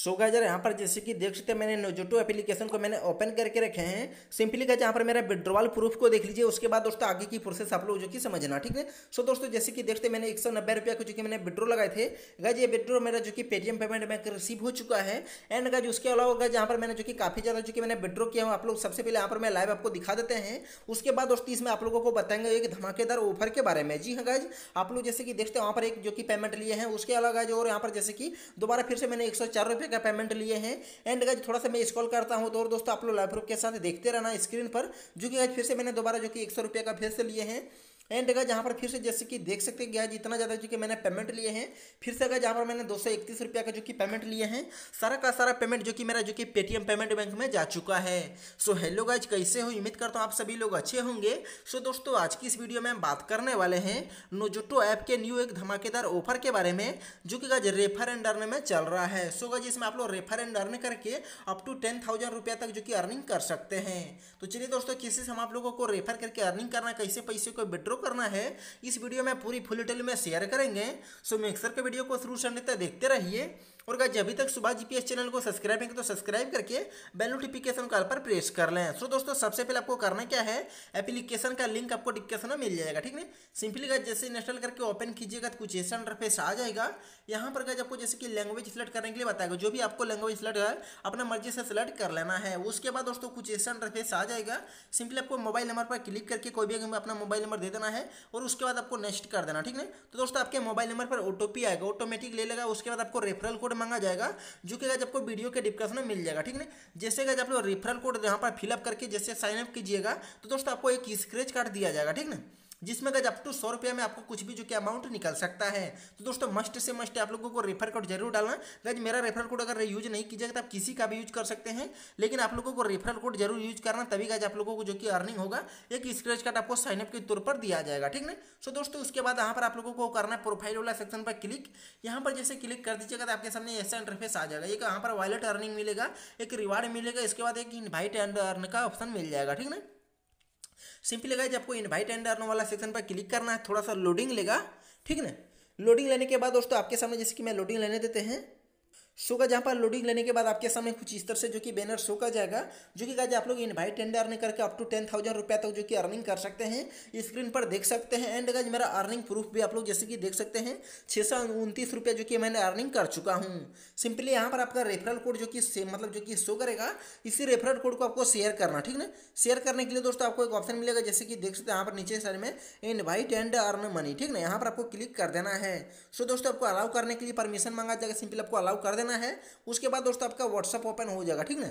So guys यहाँ पर जैसे कि देख सकते हैं मैंने नोजोटो एप्लीकेशन को मैंने ओपन करके रखे हैं। सिंपली गाइज़ यहाँ पर मेरा विड्रॉल प्रूफ को देख लीजिए, उसके बाद दोस्तों आगे की प्रोसेस आप लोग जो कि समझना, ठीक है? सो दोस्तों, जैसे कि देखते मैंने एक सौ नब्बे रुपया को जो कि मैंने विड्रो लगाए थे। गाइज़ ये विड्रो मेरा जो कि पेटीएम पेमेंट बैंक रिसीव हो चुका है। एंड गाइज़ उसके अलावा गाइज़ यहाँ पर मैंने जो कि काफ़ी ज़्यादा जो कि मैंने विड्रो किया हूँ। आप लोग सबसे पहले यहाँ पर मैं लाइव आपको दिखा देते हैं। उसके बाद दोस्तों, इसमें आप लोगों को बताएँगे एक धमाकेदार ऑफ़र के बारे में। जी हाँ गाइज़ आप लोग जैसे कि देखते हैं, वहाँ पर एक जो कि पेमेंट लिए हैं, उसके अलावा गाइज़ और यहाँ पर जैसे कि दोबारा फिर से मैंने एक सौ चार का पेमेंट लिए हैं। एंड गाइज़ थोड़ा सा मैं स्कॉल करता हूँ तो और दोस्तों आप लोग लाइव प्रूफ के साथ देखते रहना स्क्रीन पर। जो कि गाइज़ फिर से मैंने दोबारा जो कि एक सौ का फिर से लिए हैं। एंड अगर जहाँ पर फिर से जैसे कि देख सकते हैं गैज इतना ज़्यादा जो कि मैंने पेमेंट लिए हैं, फिर से अगर जहाँ पर मैंने दो सौ इकतीस रुपया का जो कि पेमेंट लिए हैं, सारा का सारा पेमेंट जो कि मेरा जो कि पेटीएम पेमेंट बैंक में जा चुका है। सो हेलो गाइज़ कैसे हो? उम्मीद करता हूँ आप सभी लोग अच्छे होंगे। सो दोस्तों, आज की इस वीडियो में हम बात करने वाले हैं नोजोटो ऐप के न्यू एक धमाकेदार ऑफ़र के बारे में, जो कि गाज रेफर एंड अर्न में चल रहा है। सो गाज इसमें आप लोग रेफर एंड अर्न करके अप टू टेन थाउज़ेंड रुपया तक जो कि अर्निंग कर सकते हैं। तो चलिए दोस्तों, किसी से हम आप लोगों को रेफर करके अर्निंग करना, कैसे पैसे को विड्रॉ करना है। इस वीडियो में पूरी फुल डिटेल में शेयर करेंगे। सो मिक्सर के वीडियो को शुरू से तक देखते रहिए। और गाइज़ अभी तक सुबह जीपीएस चैनल को सब्सक्राइब करें तो सब्सक्राइब करके बेल नोटिफिकेशन कॉल पर प्रेस कर लें। सो दोस्तों, सबसे पहले आपको करना क्या है एप्लीकेशन का लिंक आपको डिस्क्रिप्शन में मिल जाएगा, ठीक है सिंपली गाइज़ जैसे इंस्टॉल करके ओपन कीजिएगा तो कुछ ऐसा इंटरफेस आ जाएगा। यहाँ पर गाइज़ आपको जैसे कि लैंग्वेज सिलेक्ट करने के लिए बताएगा, जो भी आपको लैंग्वेज सिलेक्ट है, अपना मर्ज़ी से सिलेक्ट कर लेना है। उसके बाद दोस्तों, कुछ ऐसा इंटरफेस आ जाएगा। सिंपली आपको मोबाइल नंबर पर क्लिक करके कोई भी अपना मोबाइल नंबर दे देना है, और उसके बाद आपको नेक्स्ट कर देना, ठीक है तो दोस्तों, आपके मोबाइल नंबर पर ओटीपी आएगा ऑटोमेटिक ले लेगा, उसके बाद आपको रेफरल कोड मांगा जाएगा, जो कि आपको वीडियो के डिस्क्रिप्शन में मिल जाएगा, ठीक है जैसे कि आप लोग रेफरल कोड यहाँ पर फिलअप करके जैसे साइनअप कीजिएगा तो दोस्तों आपको एक स्क्रेच कार्ड दिया जाएगा, ठीक है जिसमें गज अप टू सौ रुपया में आपको कुछ भी जो कि अमाउंट निकल सकता है तो दोस्तों मस्ट से मस्ट आप लोगों को रेफर कोड ज़रूर डालना। गज मेरा रेफर कोड अगर यूज़ नहीं कीजिएगा तो आप किसी का भी यूज़ कर सकते हैं, लेकिन आप लोगों को रेफरल कोड ज़रूर यूज़ करना, तभी गज आप लोगों को जो कि अर्निंग होगा, एक स्क्रेच कार्ड आपको साइनअप के तौर पर दिया जाएगा, ठीक है सो दोस्तों, उसके बाद यहाँ पर आप लोगों को करना है प्रोफ़ाइल वाला सेक्शन पर क्लिक यहाँ पर जैसे क्लिक कर दीजिएगा तो आपके सामने ऐसा इंटरफेस आ जाएगा। एक यहाँ पर वॉलेट अर्निंग मिलेगा, एक रिवार्ड मिलेगा, इसके बाद एक इन्वाइट एंड अर्न का ऑप्शन मिल जाएगा, ठीक है सिंपली गाइज़ आपको इनवाइट एंड अर्न वाला सेक्शन पर क्लिक करना है, थोड़ा सा लोडिंग लेगा, ठीक ना? लोडिंग लेने के बाद दोस्तों, आपके सामने जैसे कि मैं लोडिंग लेने देते हैं शो का जहाँ पर लोडिंग लेने के बाद आपके सामने कुछ इस तरह से जो कि बैनर शो का जाएगा, जो कि आप लोग इनवाइट एंड अर्निंग करके अप टू टेन थाउज़ेंड रुपया तक जो कि अर्निंग कर सकते हैं स्क्रीन पर देख सकते हैं। एंड गाज मेरा अर्निंग प्रूफ भी आप लोग जैसे कि देख सकते हैं छः सौ उनतीस रुपया जो कि मैंने अर्निंग कर चुका हूँ। सिंपली यहाँ पर आपका रेफरल कोड जो कि मतलब जो कि शो करेगा, इसी रेफरल कोड को आपको शेयर करना, ठीक है शेयर करने के लिए दोस्तों आपको एक ऑप्शन मिलेगा, जैसे कि देख सकते हैं, यहाँ पर नीचे साइड में इनवाइट एंड अर्न मनी ठीक ना? यहाँ पर आपको क्लिक कर देना है। सो दोस्तों आपको अलाउ करने के लिए परमिशन मांगा जाएगा सिंपली आपको अलाउ कर देना है उसके बाद दोस्तों आपका व्हाट्सअप ओपन हो जाएगा ठीक है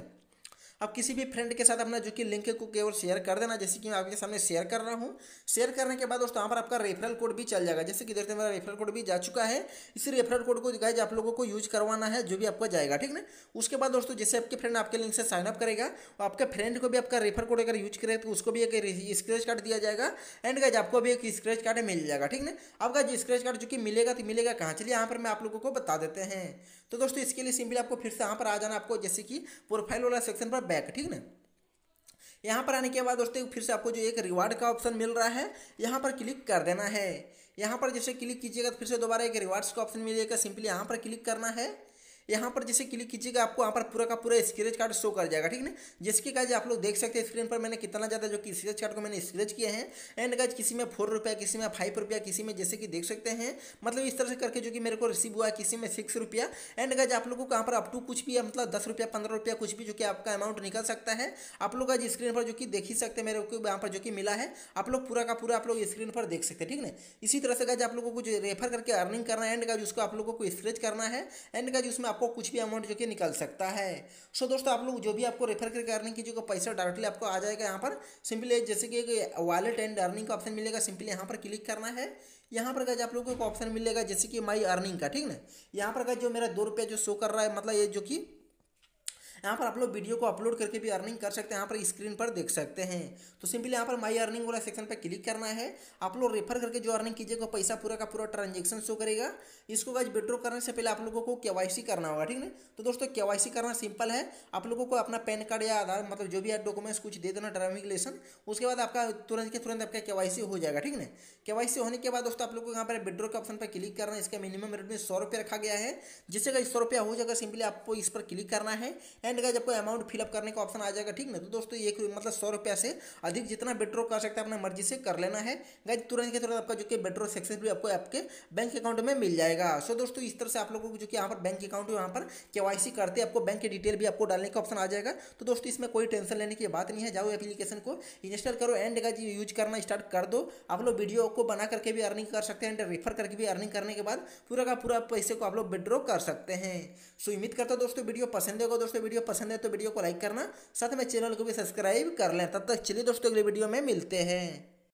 आप किसी भी फ्रेंड के साथ अपना जो कि लिंक को केवल शेयर कर देना। जैसे कि मैं आपके सामने शेयर कर रहा हूँ। शेयर करने के बाद दोस्तों, यहाँ पर आपका रेफरल कोड भी चल जाएगा। जैसे कि देखते मेरा रेफरल कोड भी जा चुका है। इसी रेफरल कोड को गाइज़ आप लोगों को यूज़ करवाना है, जो भी आपको जाएगा, ठीक ना? उसके बाद दोस्तों, जैसे आपके फ्रेंड आपके लिंक से साइनअप करेगा और आपके फ्रेंड को भी आपका रेफर कोड अगर यूज़ करे तो उसको भी एक स्क्रेच कार्ड दिया जाएगा। एंड गाइज़ आपको भी एक स्क्रेच कार्ड मिल जाएगा, ठीक है आपका जो स्क्रेच कार्ड जो कि मिलेगा तो मिलेगा कहाँ? चलिए, यहाँ पर मैं आप लोगों को बता देते हैं। तो दोस्तों, इसके लिए सिंपली आपको फिर से यहाँ पर आ जाना आपको। जैसे कि प्रोफ़ाइल वाला सेक्शन पर बैक ठीक है यहाँ पर आने के बाद दोस्तों, फिर से आपको जो एक रिवार्ड का ऑप्शन मिल रहा है, यहाँ पर क्लिक कर देना है। यहाँ पर जैसे क्लिक कीजिएगा तो फिर से दोबारा एक रिवार्ड्स का ऑप्शन मिलेगा। सिंपली यहाँ पर क्लिक करना है। यहाँ पर जैसे क्लिक कीजिएगा, आपको यहाँ पर पूरा का पूरा स्क्रेच कार्ड शो कर जाएगा, ठीक है जिसके काज आप लोग देख सकते हैं स्क्रीन पर मैंने कितना ज़्यादा जो कि स्क्रेच कार्ड को मैंने स्क्रेच किया है। एंड गाइज़ किसी में फोर रुपया, किसी में फाइव रुपया, किसी में जैसे कि देख सकते हैं मतलब इस तरह से करके जो कि मेरे को रिसीव हुआ है, किसी में सिक्स रुपया। एंड गाइज़ आप लोगों को यहाँ पर अप टू कुछ भी मतलब दस रुपया, पंद्रह रुपया, कुछ भी जो कि आपका अमाउंट निकल सकता है। आप लोग आज स्क्रीन पर जो कि देख ही सकते हैं, मेरे को यहाँ पर जो कि मिला है। आप लोग पूरा का पूरा आप लोग स्क्रीन पर देख सकते हैं, ठीक है इसी तरह से गाइज़ आप लोगों को रेफर करके अर्निंग करना है एंड गाइज़ उसको आप लोगों को स्क्रेच करना है। एंड गाइज़ उसमें आपको कुछ भी अमाउंट जो कि निकल सकता है। सो so, दोस्तों आप लोग जो भी आपको रेफर करके अर्निंग की कीजिएगा पैसा डायरेक्टली आपको आ जाएगा यहाँ पर। सिंपली जैसे कि एक वॉलेट एंड अर्निंग का ऑप्शन मिलेगा सिंपली यहाँ पर क्लिक करना है। यहाँ पर आप लोगों को ऑप्शन मिलेगा जैसे कि माई अर्निंग का ठीक ना? यहाँ पर गज जो मेरा दो रुपया जो शो कर रहा है मतलब ये जो कि यहाँ पर आप लोग वीडियो को अपलोड करके भी अर्निंग कर सकते हैं, यहाँ पर स्क्रीन पर देख सकते हैं। तो सिंपली यहाँ पर माई अर्निंग वाला सेक्शन पर क्लिक करना है। आप लोग रेफर करके जो अर्निंग कीजिएगा पैसा पूरा का पूरा ट्रांजेक्शन शो करेगा। इसको गाइज़ विड्रॉ करने से पहले आप लोगों को के करना होगा, ठीक है तो दोस्तों के करना सिंपल है। आप लोगों को अपना पैन कार्ड या आधार मतलब जो भी डॉक्यूमेंट्स कुछ दे देना ड्राइविंग लेसन उसके बाद आपका तुरंत के तुरंत आपका के हो जाएगा, ठीक है के होने के बाद दोस्तों, आप लोग को यहाँ पर विड्रॉ के ऑप्शन पर क्लिक करना है। इसका मिनिमम रेट में सौ रखा गया है। जिससे का सौ हो जाएगा सिंपली आपको इस पर क्लिक करना है। एंड का जब अमाउंट फिलअप करने का ऑप्शन आ जाएगा, ठीक ना? तो दोस्तों एक मतलब सौ रुपया से अधिक जितना विड्रॉ कर सकते हैं, अपने मर्ज़ी से कर लेना है। गाइज़ तुरंत के तुरंत आपका जो कि विड्रॉ सक्सेसफुली आपको आपके बैंक अकाउंट में मिल जाएगा। सो दोस्तों, इस तरह से आप लोगों को जो कि यहाँ पर बैंक अकाउंट यहाँ पर के करते आपको बैंक की डिटेल भी आपको डालने का ऑप्शन आ जाएगा। तो दोस्तों, इसमें कोई टेंशन लेने की बात नहीं है। जाओ एप्लीकेशन को इंस्टॉल करो एंड का यूज़ करना स्टार्ट कर दो। आप लोग वीडियो को बना करके भी अर्निंग कर सकते हैं एंड रेफर करके भी अर्निंग करने के बाद पूरा का पूरा पैसे को आप लोग विड्रॉ कर सकते हैं। सो उम्मीद करता हूँ दोस्तों वीडियो पसंद होगा। दोस्तों वीडियो पसंद है तो वीडियो को लाइक करना, साथ में चैनल को भी सब्सक्राइब कर लें। तब तक चलिए दोस्तों, अगले वीडियो में मिलते हैं।